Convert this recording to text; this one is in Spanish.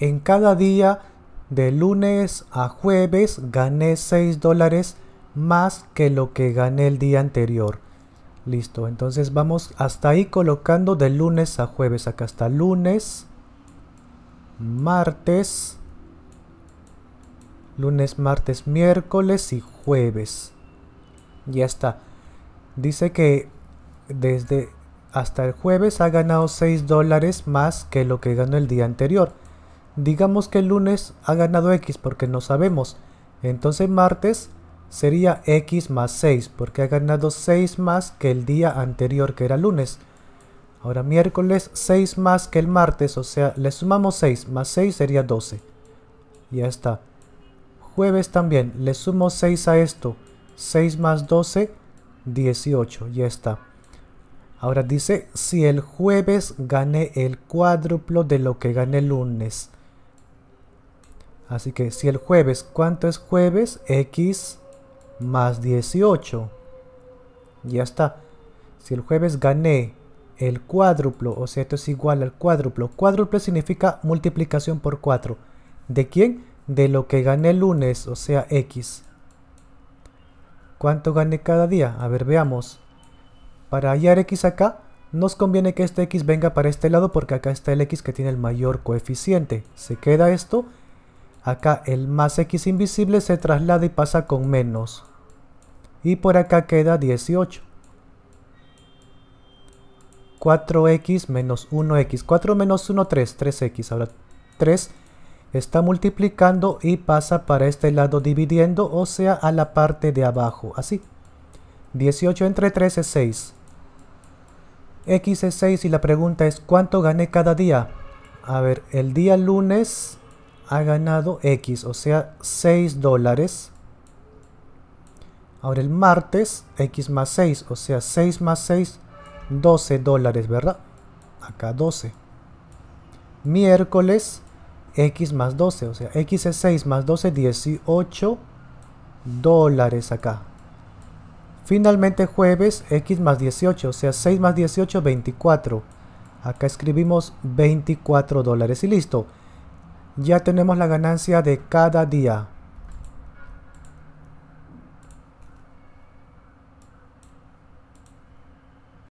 en cada día de lunes a jueves gané 6 dólares más que lo que gané el día anterior. Listo, entonces vamos hasta ahí colocando de lunes a jueves. Acá está lunes, martes, lunes, martes, miércoles y jueves. Ya está. Dice que desde hasta el jueves ha ganado 6 dólares más que lo que ganó el día anterior. Digamos que el lunes ha ganado X porque no sabemos. Entonces martes sería X más 6 porque ha ganado 6 más que el día anterior que era lunes. Ahora miércoles 6 más que el martes, o sea, le sumamos 6 más 6 sería 12. Ya está. Jueves también, le sumo 6 a esto. 6 más 12, 18. Ya está. Ahora dice, si el jueves gané el cuádruplo de lo que gané el lunes. Así que si el jueves, ¿cuánto es jueves? X más 18. Ya está. Si el jueves gané el cuádruplo, o sea, esto es igual al cuádruplo. Cuádruplo significa multiplicación por 4. ¿De quién? De lo que gané el lunes, o sea, X. ¿Cuánto gané cada día? A ver, veamos. Para hallar x acá, nos conviene que este x venga para este lado porque acá está el x que tiene el mayor coeficiente. Se queda esto. Acá el más x invisible se traslada y pasa con menos. Y por acá queda 18. 4x menos 1x. 4 menos 1, 3. 3x. Ahora 3 está multiplicando y pasa para este lado dividiendo, o sea, a la parte de abajo. Así. 18 entre 3 es 6. X es 6 y la pregunta es ¿cuánto gané cada día? A ver, el día lunes ha ganado X, o sea 6 dólares. Ahora el martes X más 6, o sea 6 más 6, 12 dólares, ¿verdad? Acá 12. Miércoles X más 12, o sea X es 6 más 12, 18 dólares acá. Finalmente jueves x más 18, o sea 6 más 18, 24. Acá escribimos 24 dólares y listo. Ya tenemos la ganancia de cada día.